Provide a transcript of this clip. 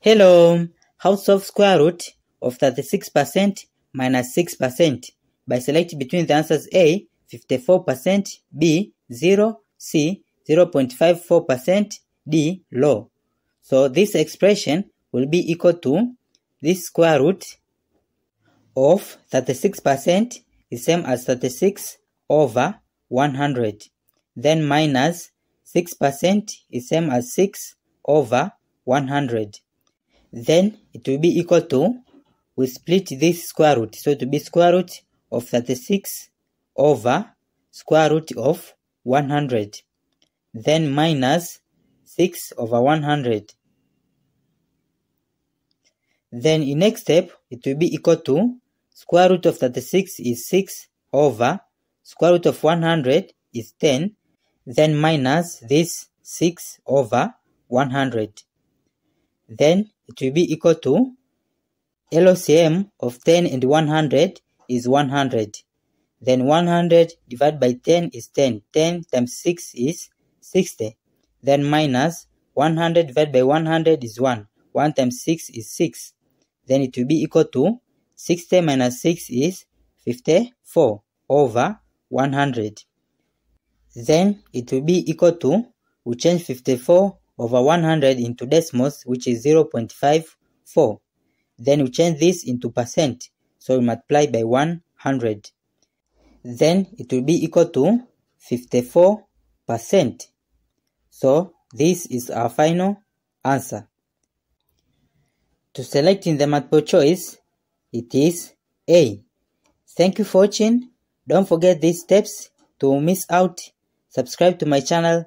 Hello, how solve square root of 36% minus 6% by selecting between the answers A, 54%, B, 0, C, 0.54%, D, low. So this expression will be equal to this square root of 36% is same as 36 over 100. Then minus 6% is same as 6 over 100 then it will be equal to we split this square root. So it will be square root of 36 over square root of 100 then minus 6 over 100 then in next step it will be equal to square root of 36 is 6 over square root of 100 is 10 then minus this 6 over 100 then it will be equal to LOCM of 10 and 100 is 100. Then 100 divided by 10 is 10. 10 times 6 is 60. Then minus 100 divided by 100 is 1. 1 times 6 is 6. Then it will be equal to 60 minus 6 is 54 over 100. Then it will be equal to, we change 54 over 100 into decimals, which is 0.54. Then we change this into percent, so we multiply by 100. Then it will be equal to 54%. So this is our final answer. To select in the multiple choice, it is A. Thank you for watching. Don't forget these steps to miss out. Subscribe to my channel